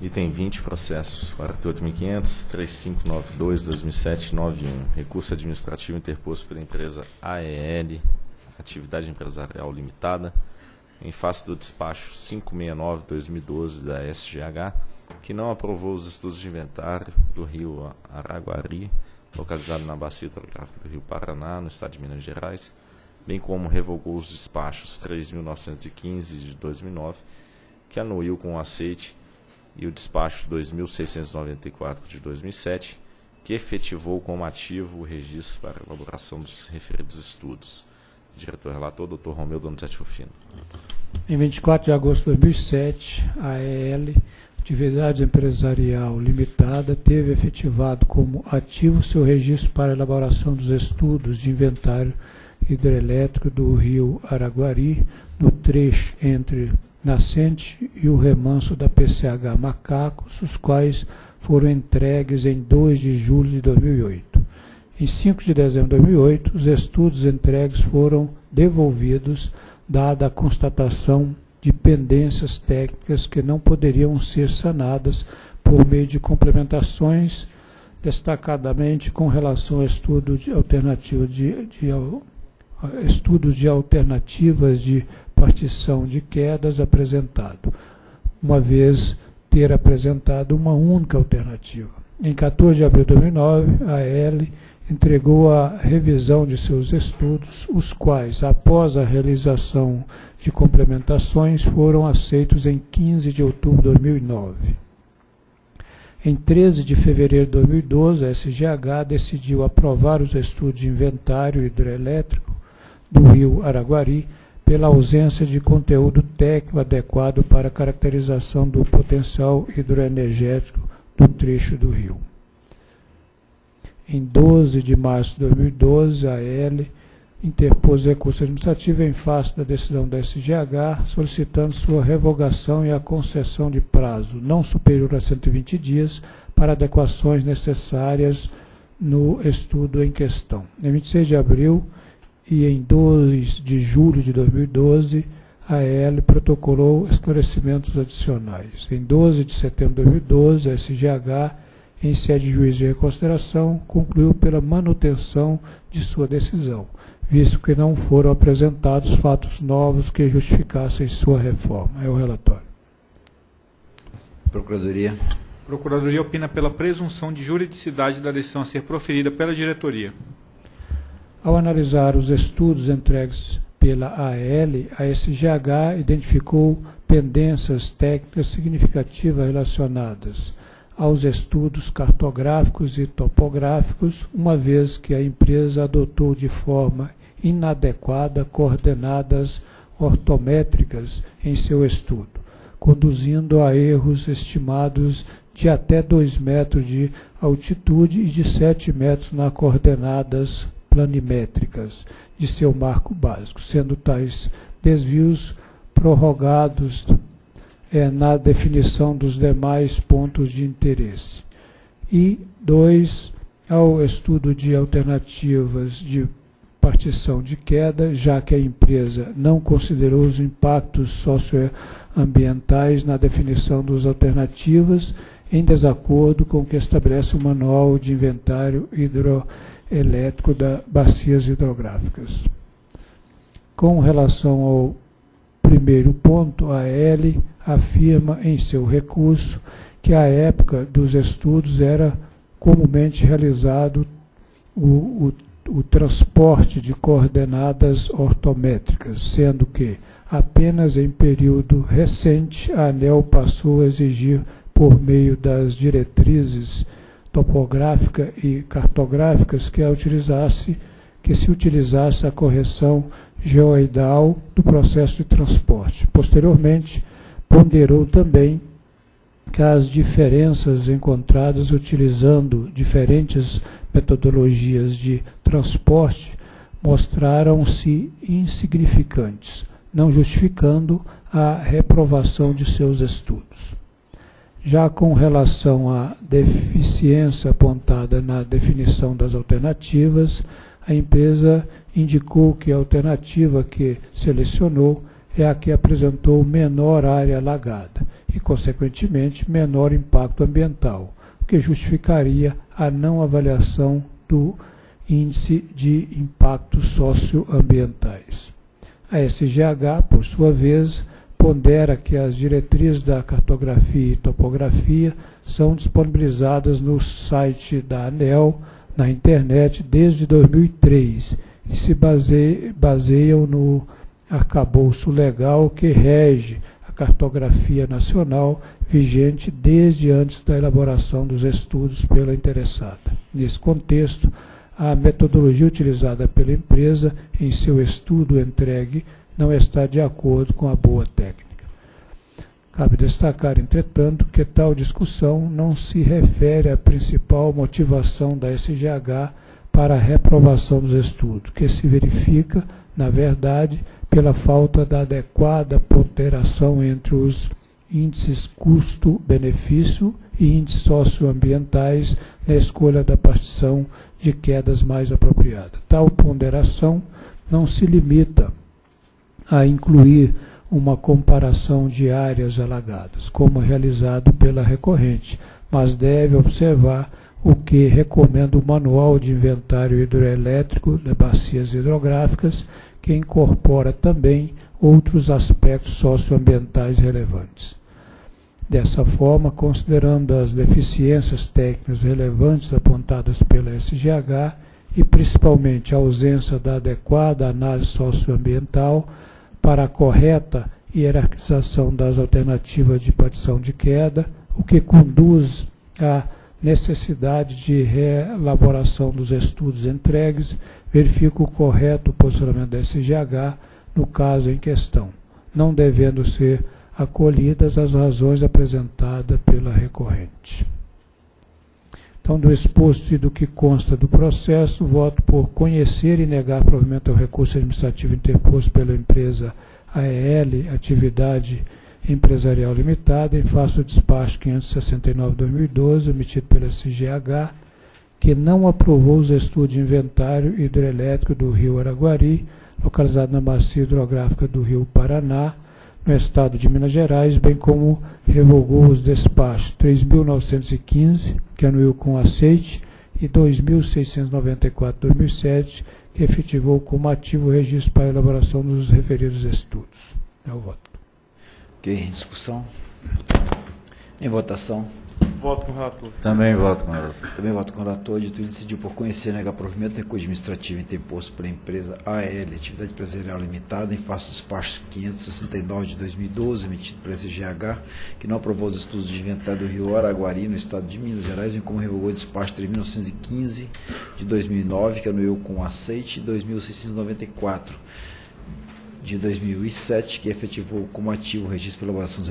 Item 20, processo 48.500, 3592, 2007, 91. Recurso administrativo interposto pela empresa AEL, Atividade Empresarial Limitada, em face do despacho 569-2012 da SGH, que não aprovou os estudos de inventário do rio Araguari, localizado na bacia hidrográfica do rio Paraná, no estado de Minas Gerais, bem como revogou os despachos 3.915 de 2009, que anuiu com aceite e o despacho 2.694 de 2007, que efetivou como ativo o registro para elaboração dos referidos estudos. Diretor relator, Dr. Romeu Donizete Rufino. Em 24 de agosto de 2007, a EL, Atividade Empresarial Limitada, teve efetivado como ativo seu registro para elaboração dos estudos de inventário hidrelétrico do rio Araguari, no trecho entre nascente e o remanso da PCH Macacos, os quais foram entregues em 2 de julho de 2008. Em 5 de dezembro de 2008, os estudos entregues foram devolvidos, dada a constatação de pendências técnicas que não poderiam ser sanadas por meio de complementações, destacadamente com relação ao estudo de alternativa de, de, estudos de alternativas de partição de quedas apresentado, uma vez ter apresentado uma única alternativa. Em 14 de abril de 2009, a L entregou a revisão de seus estudos, os quais, após a realização de complementações, foram aceitos em 15 de outubro de 2009. Em 13 de fevereiro de 2012, a SGH decidiu aprovar os estudos de inventário hidroelétrico do rio Araguari, pela ausência de conteúdo técnico adequado para a caracterização do potencial hidroenergético do trecho do rio. Em 12 de março de 2012, a EL interpôs recurso administrativo em face da decisão da SGH, solicitando sua revogação e a concessão de prazo não superior a 120 dias para adequações necessárias no estudo em questão. Em 26 de abril, e em 2 de julho de 2012, a EL protocolou esclarecimentos adicionais. Em 12 de setembro de 2012, a SGH, em sede de juízo de reconsideração, concluiu pela manutenção de sua decisão, visto que não foram apresentados fatos novos que justificassem sua reforma. É o relatório. Procuradoria. Procuradoria opina pela presunção de juridicidade da decisão a ser proferida pela diretoria. Ao analisar os estudos entregues pela AL, a SGH identificou pendências técnicas significativas relacionadas aos estudos cartográficos e topográficos, uma vez que a empresa adotou de forma inadequada coordenadas ortométricas em seu estudo, conduzindo a erros estimados de até 2 metros de altitude e de 7 metros nas coordenadas planimétricas de seu marco básico, sendo tais desvios prorrogados é, na definição dos demais pontos de interesse. E, dois, ao estudo de alternativas de partição de queda, já que a empresa não considerou os impactos socioambientais na definição das alternativas, em desacordo com o que estabelece o Manual de Inventário Hidroelétrico elétrico das bacias hidrográficas. Com relação ao primeiro ponto, a L afirma em seu recurso que a época dos estudos era comumente realizado o, o, o transporte de coordenadas ortométricas, sendo que apenas em período recente a ANEL passou a exigir, por meio das diretrizes topográfica e cartográficas que utilizasse que se utilizasse a correção geoidal do processo de transporte. Posteriormente, ponderou também que as diferenças encontradas utilizando diferentes metodologias de transporte mostraram-se insignificantes, não justificando a reprovação de seus estudos. Já com relação à deficiência apontada na definição das alternativas, a empresa indicou que a alternativa que selecionou é a que apresentou menor área alagada e consequentemente, menor impacto ambiental, o que justificaria a não avaliação do índice de impactos socioambientais. A SGH, por sua vez, pondera que as diretrizes da cartografia e topografia são disponibilizadas no site da ANEL na internet desde 2003 e se baseiam no arcabouço legal que rege a cartografia nacional vigente desde antes da elaboração dos estudos pela interessada. Nesse contexto, a metodologia utilizada pela empresa em seu estudo entregue não está de acordo com a boa técnica. Cabe destacar, entretanto, que tal discussão não se refere à principal motivação da SGH para a reprovação dos estudos, que se verifica, na verdade, pela falta da adequada ponderação entre os índices custo-benefício e índices socioambientais na escolha da partição de quedas mais apropriada. Tal ponderação não se limita a incluir uma comparação de áreas alagadas, como realizado pela recorrente, mas deve observar o que recomenda o Manual de Inventário Hidroelétrico de Bacias Hidrográficas, que incorpora também outros aspectos socioambientais relevantes. Dessa forma, considerando as deficiências técnicas relevantes apontadas pela SGH e principalmente a ausência da adequada análise socioambiental, para a correta hierarquização das alternativas de partição de queda, o que conduz à necessidade de reelaboração dos estudos entregues, verifica o correto posicionamento da SGH no caso em questão, não devendo ser acolhidas as razões apresentadas pela recorrente. Então, do exposto e do que consta do processo, voto por conhecer e negar provimento ao recurso administrativo interposto pela empresa AEL, Atividade Empresarial Limitada, em face do despacho 569-2012, emitido pela CGH, que não aprovou os estudos de inventário hidrelétrico do rio Araguari, localizado na bacia hidrográfica do rio Paraná, no estado de Minas Gerais, bem como revogou os despachos 3.915, que anuiu com aceite, e 2.694-2007, que efetivou como ativo o registro para a elaboração dos referidos estudos. É o voto. Ok, discussão. Em votação. Voto com o relator. Também voto com o relator. Também voto com o relator. Dito decidiu por conhecer e negar provimento de recurso administrativo interposto pela empresa AL, Atividade Empresarial Limitada, em face dos despachos 569 de 2012, emitido pela SGH, que não aprovou os estudos de inventário do Rio Araguari, no estado de Minas Gerais, bem como revogou o despacho 3.915 de 2009, que anuiu com aceite, e 2.694 de 2007, que efetivou como ativo o registro pela elaboração dos